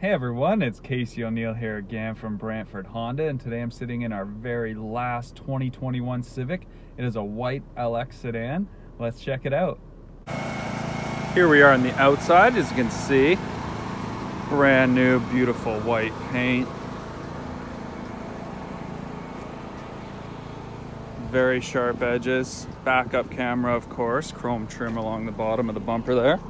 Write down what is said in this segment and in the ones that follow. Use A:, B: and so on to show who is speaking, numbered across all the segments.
A: Hey everyone, it's Casey O'Neill here again from Brantford Honda and today I'm sitting in our very last 2021 Civic. It is a white LX sedan. Let's check it out. Here we are on the outside as you can see. Brand new beautiful white paint. Very sharp edges. Backup camera of course. Chrome trim along the bottom of the bumper there.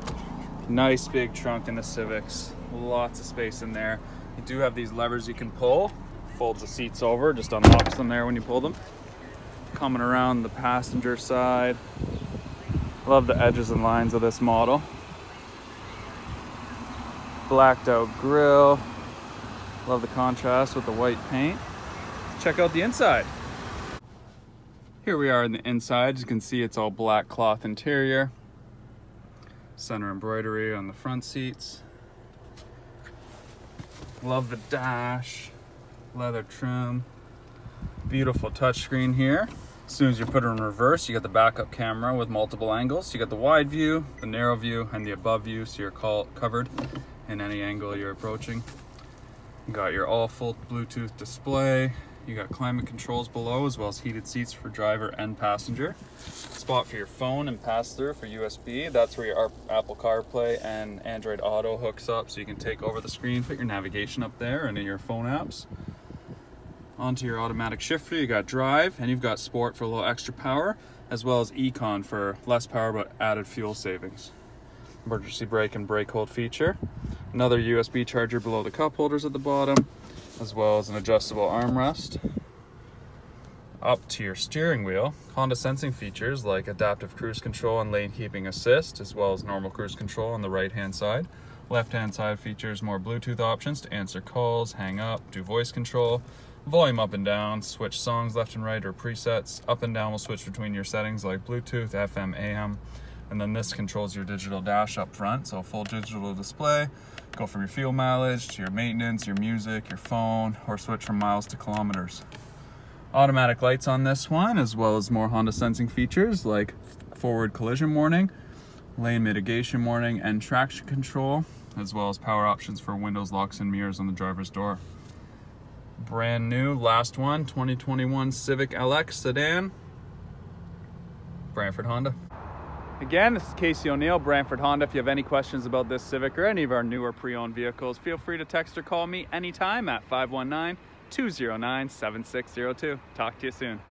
A: Nice big trunk in the Civics lots of space in there. You do have these levers you can pull, folds the seats over, just unlocks them there when you pull them. Coming around the passenger side. Love the edges and lines of this model. Blacked out grille. Love the contrast with the white paint. Check out the inside. Here we are in the inside. As you can see, it's all black cloth interior. Center embroidery on the front seats. Love the dash, leather trim, beautiful touchscreen here. As soon as you put it in reverse, you got the backup camera with multiple angles. You got the wide view, the narrow view, and the above view, so you're covered in any angle you're approaching. You got your all full Bluetooth display, you got climate controls below as well as heated seats for driver and passenger. Spot for your phone and pass through for USB. That's where your Apple CarPlay and Android Auto hooks up so you can take over the screen, put your navigation up there and in your phone apps. Onto your automatic shifter, you got drive and you've got sport for a little extra power as well as econ for less power but added fuel savings. Emergency brake and brake hold feature. Another USB charger below the cup holders at the bottom as well as an adjustable armrest. Up to your steering wheel, Honda sensing features like adaptive cruise control and lane keeping assist, as well as normal cruise control on the right hand side. Left hand side features more Bluetooth options to answer calls, hang up, do voice control, volume up and down, switch songs left and right or presets. Up and down will switch between your settings like Bluetooth, FM, AM, and then this controls your digital dash up front, so full digital display. Go from your fuel mileage to your maintenance, your music, your phone, or switch from miles to kilometers. Automatic lights on this one, as well as more Honda sensing features like forward collision warning, lane mitigation warning, and traction control, as well as power options for windows, locks, and mirrors on the driver's door. Brand new, last one, 2021 Civic LX sedan, Brantford Honda. Again, this is Casey O'Neill, Brantford Honda. If you have any questions about this Civic or any of our newer pre-owned vehicles, feel free to text or call me anytime at 519 209 7602. Talk to you soon.